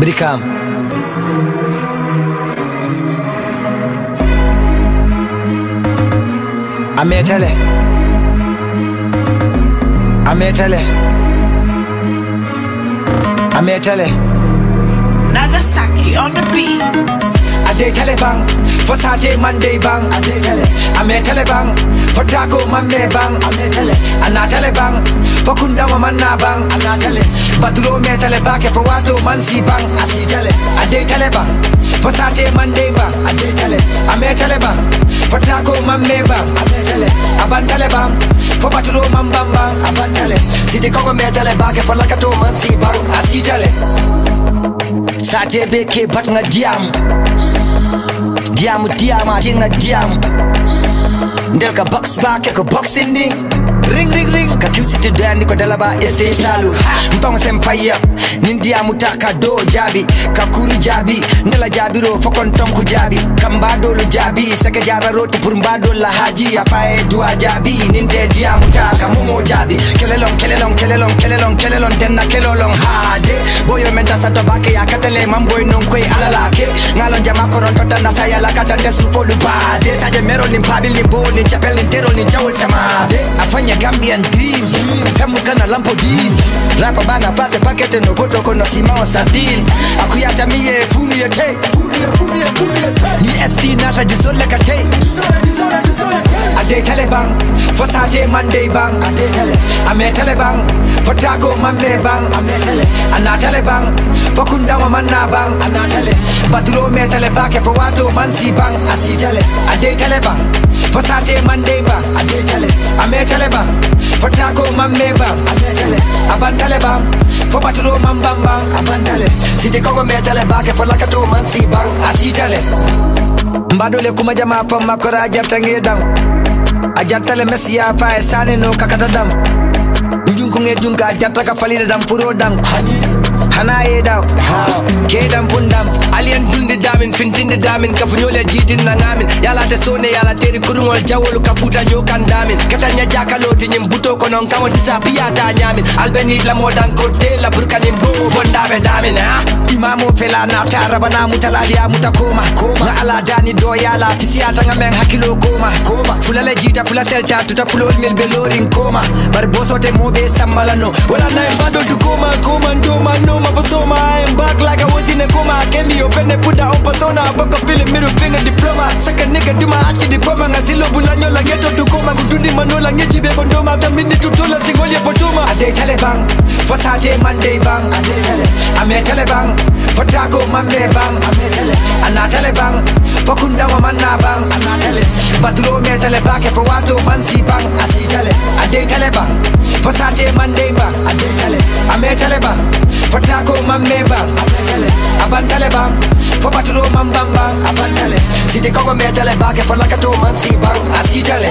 Brikam. Ametele. Ametele. Ametele. Nagasaki on the beat. Tell bang for Saturday, Monday bang. I may tell bang for Taco Monday bang. I may tell and I tell bang for Kunda Manna bang. And I tell Baduro me tell back for Wato Mansi bang. I see tell I dey tell bang for Saturday, Monday bang. I dey tell I may tell bang for Taco Monday bang. I may tell Aban tell bang for Baduro Man bang bang. Aban tell See the Congo me tell back for Lakato Mansi bang. I see tell Saturday beke bat nga diam Diam diamu tinga diamu. Diam Ndel ka box ba ke ko boxing ding. Ring ring ring. Ka kiusi te dani ko dalaba ese salu. Mpang sempaya Nindia ka do jabi. Kakuru jabi. Ndela jabi ro fokon tom ku jabi. Kamba dolo jabi. Seke jara roti pour mbado la haji. Apae dua jabi. Ninde dia mutaka mumo jabi. Kelelong kelelong kelelong kelelong kelelong. Denna kelolong hade Boyo menta sato bake ya katele. Mamboy non kwe alalake Ngalon jama korontoda nasayala kadade sulfolubade saje mero ni mpabi ni bo ni chapel ni tero ni jawol semave afanya gambian dream tamu kana lampo lampodin rapa bana pate pakete nopotoko nosimao funu akuyatamiye te. Ni st nata jisole kate ade tele bang for saturday monday bang. Ade tele ame tele bang for tago mamme bang. Ame tele ana tele bang. For Kundawa Manna bang. Ana tele Baduro me tele back For Wato Mansi bang. Asi tele Ade tele bang. For Saturday Monday bang Ade tele Ame tele bang. For Taco Monday bang Ame tele Aban tele bang. For Baduro Man bang bang Aban tele Sidi Kongo me tele back For Lakato Mansi bang. Asi tele Mbadole kuma jama pa makora jartange dang a jartale mesiya fa e sane no kakata dam. Junkunge junka a jarta ka falida dam furo dam. hani hana yeɗam keɗam bunɗam alien dundidamin fintindidamin kafuñole jiidinnagamin yalate sone yala teri kurugol jawolu kafuta ñokandamin ketaña jakaloji ñin buto ko noon kamo disa piyata ñamin albeni lamodan ko tela pour kanin bo bondaɓe damin ha. Imamo felana ta rabana mutalaliya muta koma. Ga ala dani do yala tisiyataga men hakkilo koma. Fulale jiita fula selta tuta fulol mil be lorin koma bar bosote moɓe sambalano wala nayi bandol tu koma koman domano no ma pasoma I'm back like I was in a coma. I came me open and put down persona. Baka feeling middle finger diploma. Saka nigga do my ati diploma. Ngasilo bulanyo la geto to koma kutundi manola ngeji be kondoma. Kamini tutola singolye potoma ade tele bang for Saturday Monday bang. Ade tele. Ame tele bang for Taco Monday bang. Ame tele. Ana tele bang for Kundawa Manna bang. Ana tele. Baduro me tele back for Wato Mansi bang. Asi tele. Ade tele bang for Saturday Monday bang. Ade tele. Ame tele bang for Taco Monday bang for Baduro Man bang bang aban tele Sidi Kongo me tele back. For Lakato Mansi bang. Asi tele